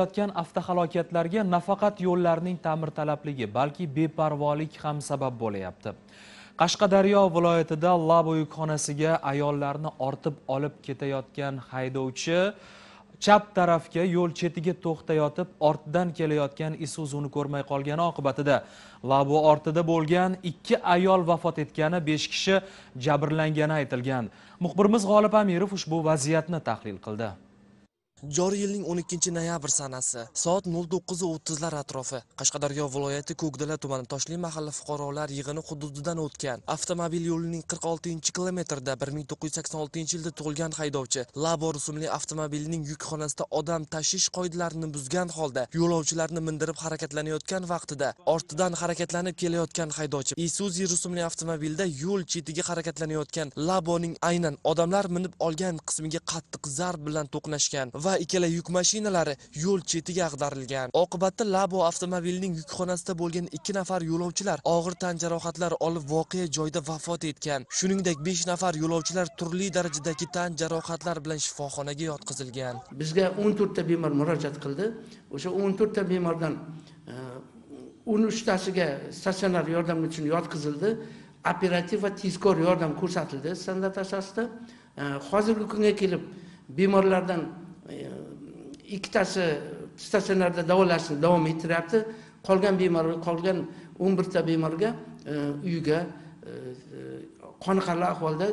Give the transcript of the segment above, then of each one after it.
Yotgan avtohalokatlarga nafaqat yo'llarning ta'mirtalabligi, balki beparvolik ham sabab bo'layapti. Qashqadaryo viloyatida Labo yukxonasiga ayollarni ortib olib ketayotgan haydovchi chap tarafga yo'l chetiga to'xtayotib, ortdan kelayotgan Isuzu'ni ko'rmay qolgani oqibatida Labo ortida bo'lgan ikki ayol vafot etgani, 5 kishi jabrlangani aytilgan. Muxbirimiz G'olib Amirov ushbu vaziyatni tahlil qildi. Joriy yilning 12 noyabr sanasi soat 09:30lar atrofi Qashqadaryo viloyati Ko'kdala tumani Toshli mahalla fuqarolar yig'ini hududidan o'tgan. Avtomobil yo'lining 46-kilometrida 1986-yilda tug'ilgan haydovchi Labo rusumli avtomobilining yukxonasida odam tashish qoidalarini buzgan holda yo'lovchilarni mindirib harakatlanayotgan vaqtida ortidan harakatlanib kelayotgan haydovchi Isuzu rusumli avtomobilda yo'l chetiga harakatlanayotgan Laboning aynan odamlar minib olgan qismiga qattiq zarb bilan to'qnashgan va va ikkala yuk mashinalari yo'l chetiga ag'darilgan. Oqibatda Labo avtomobilining yukxonasida bo'lgan ikki nafar yo'lovchilar og'ir tan jarohatlari olib voqea joyida vafot etgan. Shuningdek, 5 nafar yo'lovchilar turli darajadagi tan jarohatlari bilan shifoxonaga yotqizilgan. Bizga 14 ta bemor murojaat qildi. O'sha 14 ta bemordan e, 13 uchtasiga statsionar yordam uchun yotqizildi. Operativ va tezkor yordam ko'rsatildi standart asosida. E, hozirgi kunga kelib bemorlardan ikkitasi statsionarda davolashni davom ettiryapti. Qolgan bemor qolgan o'n birta bemorga e, uyiga e, e, qoniqarli ahvolda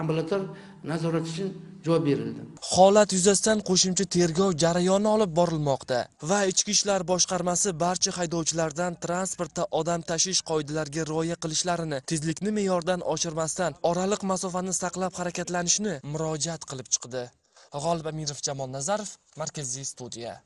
ambulator nazorat uchun javob berildi. Holat yuzasidan qo'shimcha tergov jarayoni olib borilmoqda va ichki ishlar boshqarmasi barcha haydovchilardan transportda odam tashish qoidalariga rioya qilishlarini tezlikni me'yordan oshirmasdan oraliq masofani saqlab harakatlanishni murojaat qilib chiqdi. G'olib Amirov Jamol Nazarov, Markaziy studiya.